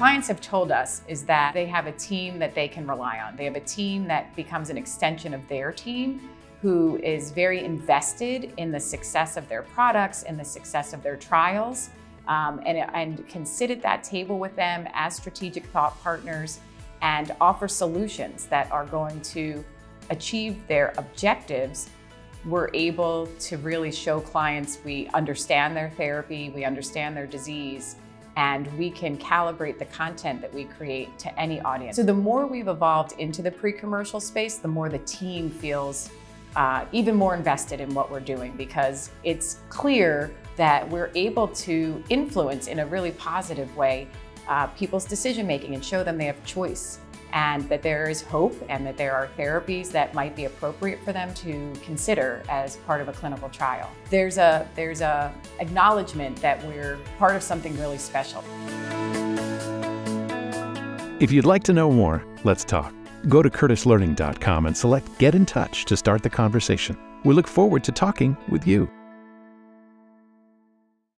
clients have told us is that they have a team that they can rely on. They have a team that becomes an extension of their team who is very invested in the success of their products and the success of their trials um, and, and can sit at that table with them as strategic thought partners and offer solutions that are going to achieve their objectives, we're able to really show clients we understand their therapy, we understand their disease, and we can calibrate the content that we create to any audience. So the more we've evolved into the pre-commercial space, the more the team feels uh, even more invested in what we're doing because it's clear that we're able to influence in a really positive way uh, people's decision making and show them they have choice and that there is hope and that there are therapies that might be appropriate for them to consider as part of a clinical trial. There's a, there's a acknowledgement that we're part of something really special. If you'd like to know more, let's talk. Go to curtislearning.com and select Get in Touch to start the conversation. We look forward to talking with you.